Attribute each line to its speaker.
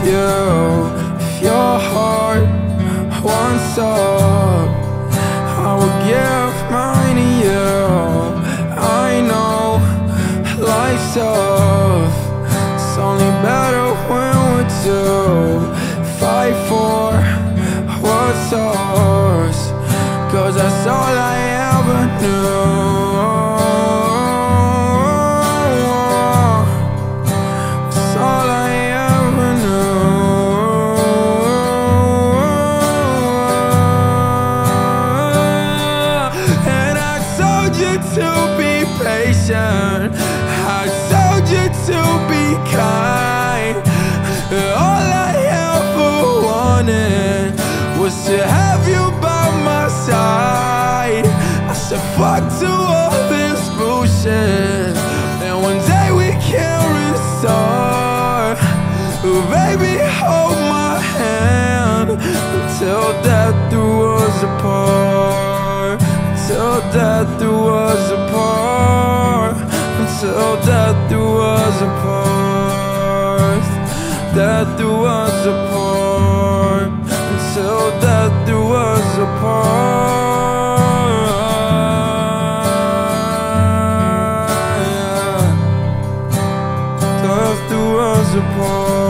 Speaker 1: If your heart wants up, I will give mine to you. I know life's tough. It's only better when we're two. Fight for what's ours. Cause that's all I ever knew. To be patient. I told you to be kind. All I ever wanted was to have you by my side. I said, fuck to all this bullshit. And one day we can restart. Ooh, Baby, hold my hand until death do us apart. Death do us apart. Until death do us apart. Death do us apart. Until death do us apart. Apart.